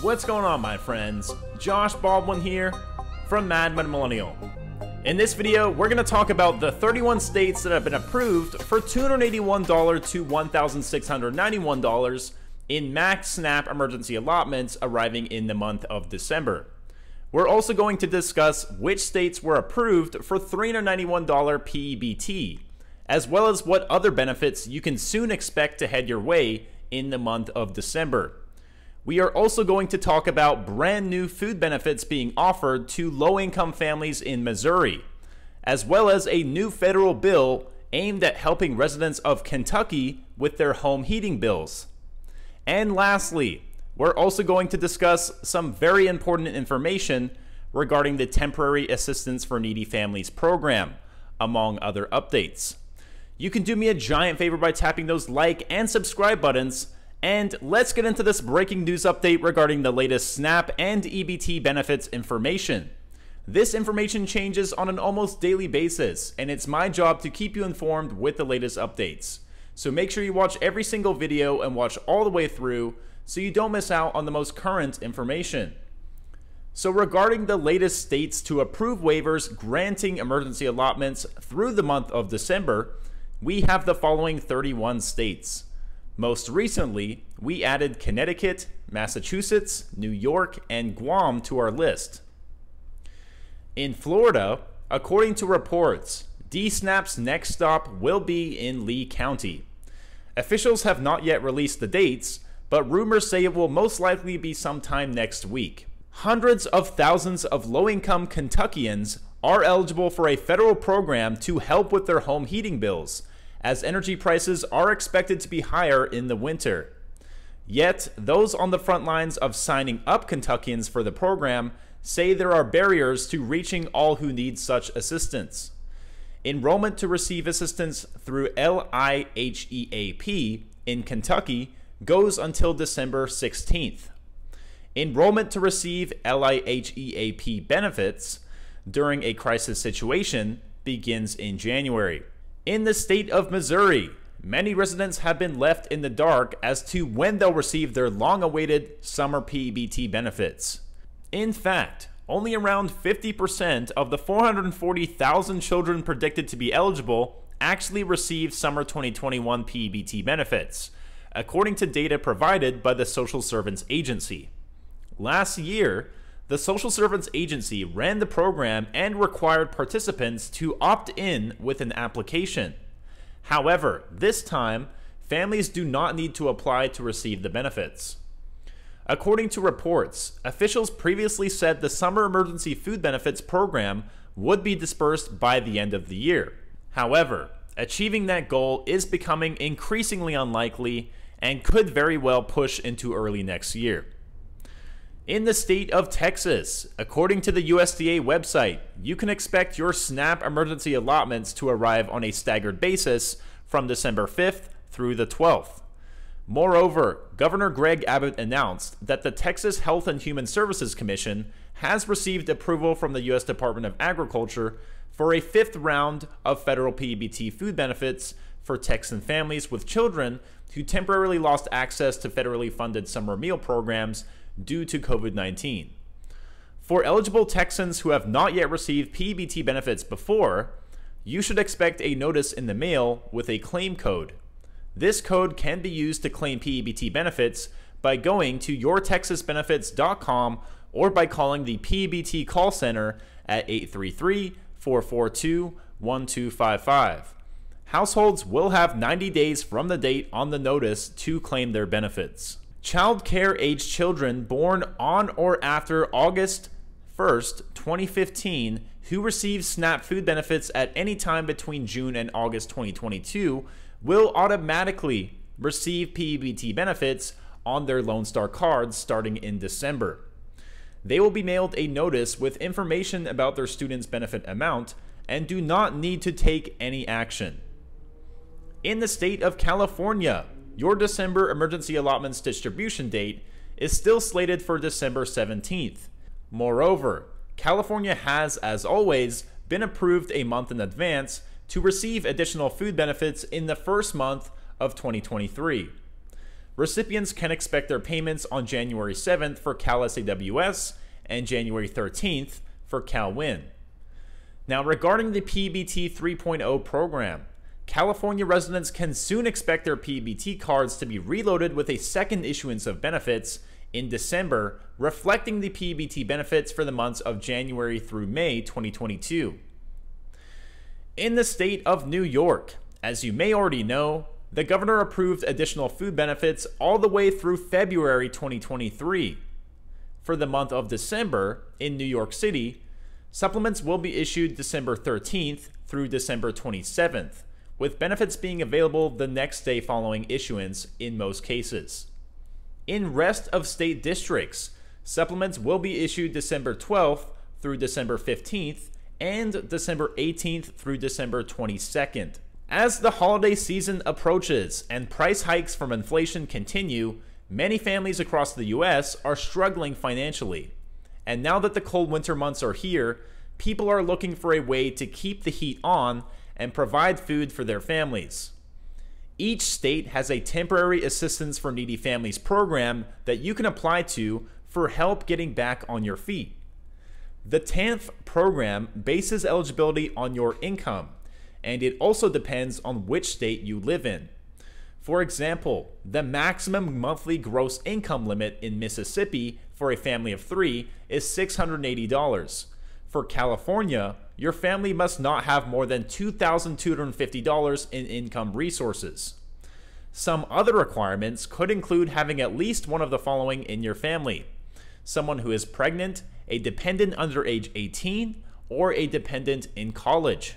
What's going on, my friends? Josh Baldwin here from Mad Money Millennial. In this video, we're going to talk about the 31 states that have been approved for $281 to $1,691 in max SNAP emergency allotments arriving in the month of December. We're also going to discuss which states were approved for $391 PEBT, as well as what other benefits you can soon expect to head your way in the month of December. We are also going to talk about brand new food benefits being offered to low income families in Missouri, as well as a new federal bill aimed at helping residents of Kentucky with their home heating bills. And lastly, we're also going to discuss some very important information regarding the Temporary Assistance for Needy Families program, among other updates. You can do me a giant favor by tapping those like and subscribe buttons. And let's get into this breaking news update regarding the latest SNAP and EBT benefits information. This information changes on an almost daily basis, and it's my job to keep you informed with the latest updates. So make sure you watch every single video and watch all the way through so you don't miss out on the most current information. So, regarding the latest states to approve waivers granting emergency allotments through the month of December, we have the following 31 states. Most recently, we added Connecticut, Massachusetts, New York, and Guam to our list. In Florida, according to reports, DSNAP's next stop will be in Lee County. Officials have not yet released the dates, but rumors say it will most likely be sometime next week. Hundreds of thousands of low income Kentuckians are eligible for a federal program to help with their home heating bills, as energy prices are expected to be higher in the winter. Yet, those on the front lines of signing up Kentuckians for the program say there are barriers to reaching all who need such assistance. Enrollment to receive assistance through LIHEAP in Kentucky goes until December 16th. Enrollment to receive LIHEAP benefits during a crisis situation begins in January. In the state of Missouri, many residents have been left in the dark as to when they'll receive their long awaited summer PEBT benefits. In fact, only around 50% of the 440,000 children predicted to be eligible actually received summer 2021 PEBT benefits according to data provided by the Social Services Agency. Last year, the Social Services Agency ran the program and required participants to opt in with an application. However, this time, families do not need to apply to receive the benefits. According to reports, officials previously said the Summer Emergency Food Benefits program would be dispersed by the end of the year. However, achieving that goal is becoming increasingly unlikely and could very well push into early next year. In the state of Texas, according to the USDA website, you can expect your SNAP emergency allotments to arrive on a staggered basis from December 5th through the 12th. Moreover, Governor Greg Abbott announced that the Texas Health and Human Services Commission has received approval from the U.S. Department of Agriculture for a fifth round of federal PEBT food benefits for Texan families with children who temporarily lost access to federally funded summer meal programs due to COVID 19. For eligible Texans who have not yet received PEBT benefits before, you should expect a notice in the mail with a claim code. This code can be used to claim PEBT benefits by going to yourtexasbenefits.com or by calling the PEBT call center at 833 442 1255. Households will have 90 days from the date on the notice to claim their benefits. Child care age children born on or after August 1st, 2015, who receive SNAP food benefits at any time between June and August 2022 will automatically receive PEBT benefits on their Lone Star cards starting in December. They will be mailed a notice with information about their student's benefit amount and do not need to take any action. In the state of California, your December emergency allotments distribution date is still slated for December 17th. Moreover, California has, as always, been approved a month in advance to receive additional food benefits in the first month of 2023. recipients can expect their payments on January 7th for Cal SAWS and January 13th for Cal WIN. Now, regarding the PEBT 3.0 program, California residents can soon expect their PEBT cards to be reloaded with a second issuance of benefits in December, reflecting the PEBT benefits for the months of January through May 2022. In the state of New York, as you may already know, the governor approved additional food benefits all the way through February 2023. For the month of December, in New York City, supplements will be issued December 13th through December 27th, with benefits being available the next day following issuance in most cases. In rest of state districts, supplements will be issued December 12th through December 15th and December 18th through December 22nd. As the holiday season approaches and price hikes from inflation continue, many families across the US are struggling financially. And now that the cold winter months are here, people are looking for a way to keep the heat on and provide food for their families. Each state has a temporary assistance for needy families program that you can apply to for help getting back on your feet. The TANF program bases eligibility on your income, and it also depends on which state you live in. For example, the maximum monthly gross income limit in Mississippi for a family of three is $680. For California, your family must not have more than $2,250 in income resources. Some other requirements could include having at least one of the following in your family someone who is pregnant, a dependent under age 18, or a dependent in college.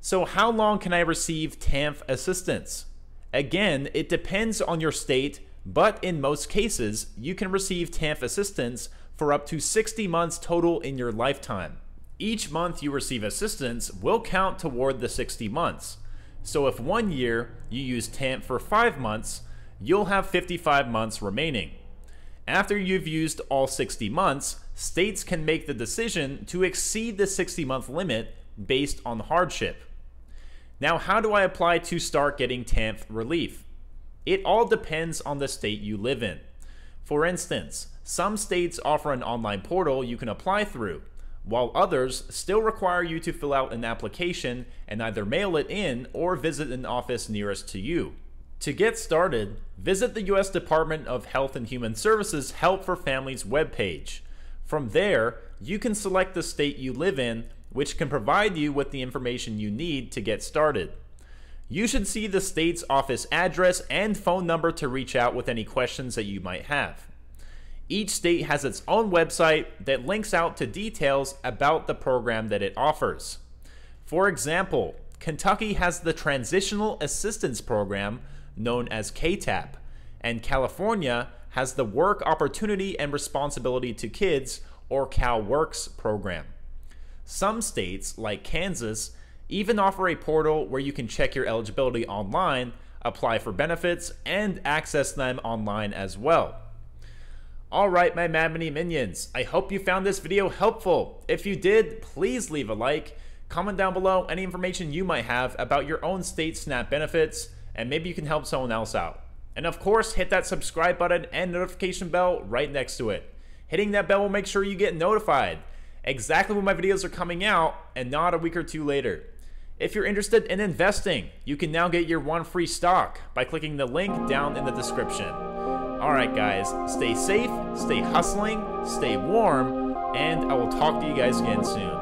So, how long can I receive TANF assistance? Again, it depends on your state, but in most cases, you can receive TANF assistance for up to 60 months total in your lifetime. Each month you receive assistance will count toward the 60 months. So if one year you use TANF for 5 months, you'll have 55 months remaining. After you've used all 60 months, states can make the decision to exceed the 60 month limit based on hardship. Now, how do I apply to start getting TANF relief? It all depends on the state you live in. For instance, some states offer an online portal you can apply through, while others still require you to fill out an application and either mail it in or visit an office nearest to you. To get started, visit the U.S. Department of Health and Human Services Help for Families webpage. From there, you can select the state you live in, which can provide you with the information you need to get started. You should see the state's office address and phone number to reach out with any questions that you might have. Each state has its own website that links out to details about the program that it offers. For example, Kentucky has the Transitional Assistance Program, known as KTAP, and California has the Work Opportunity and Responsibility to Kids, or CalWORKS program. Some states, like Kansas, even offer a portal where you can check your eligibility online, apply for benefits, and access them online as well. Alright my Mad Minions, I hope you found this video helpful. If you did, please leave a like, comment down below any information you might have about your own state SNAP benefits, and maybe you can help someone else out. And of course, hit that subscribe button and notification bell right next to it. Hitting that bell will make sure you get notified exactly when my videos are coming out and not a week or two later. If you're interested in investing, you can now get your one free stock by clicking the link down in the description. Alright, guys, stay safe, stay hustling, stay warm, and I will talk to you guys again soon.